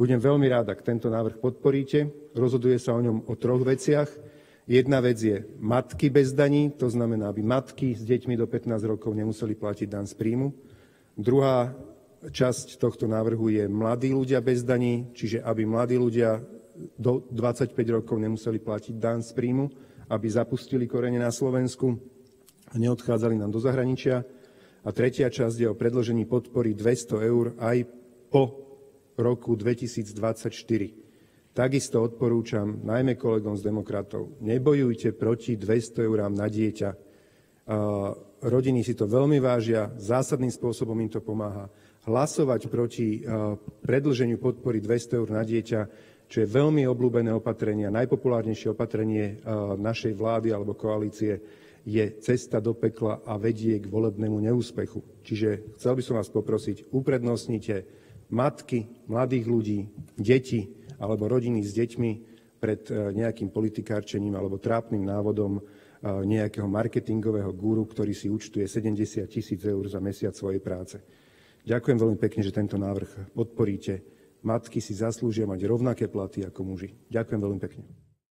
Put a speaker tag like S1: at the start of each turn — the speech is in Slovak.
S1: Budem veľmi rád, ak tento návrh podporíte. Rozhoduje sa o ňom o troch veciach. Jedna vec je matky bez daní, to znamená, aby matky s deťmi do 15 rokov nemuseli platiť dan z príjmu. Druhá časť tohto návrhu je mladí ľudia bez daní, čiže aby mladí ľudia do 25 rokov nemuseli platiť dan z príjmu, aby zapustili korene na Slovensku a neodchádzali nám do zahraničia. A tretia časť je o predložení podpory 200 eur aj po roku 2024. Takisto odporúčam najmä kolegom z demokratov, nebojujte proti 200 eurám na dieťa. Rodiny si to veľmi vážia, zásadným spôsobom im to pomáha. Hlasovať proti predlženiu podpory 200 eur na dieťa, čo je veľmi obľúbené opatrenie najpopulárnejšie opatrenie našej vlády alebo koalície, je cesta do pekla a vedie k volebnému neúspechu. Čiže chcel by som vás poprosiť, uprednostnite matky, mladých ľudí, deti alebo rodiny s deťmi pred e, nejakým politikárčením alebo trápnym návodom e, nejakého marketingového guru, ktorý si účtuje 70 tisíc eur za mesiac svojej práce. Ďakujem veľmi pekne, že tento návrh podporíte. Matky si zaslúžia mať rovnaké platy ako muži. Ďakujem veľmi pekne.